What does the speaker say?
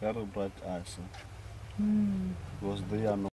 Very bright eyes. Mm. Because they are not.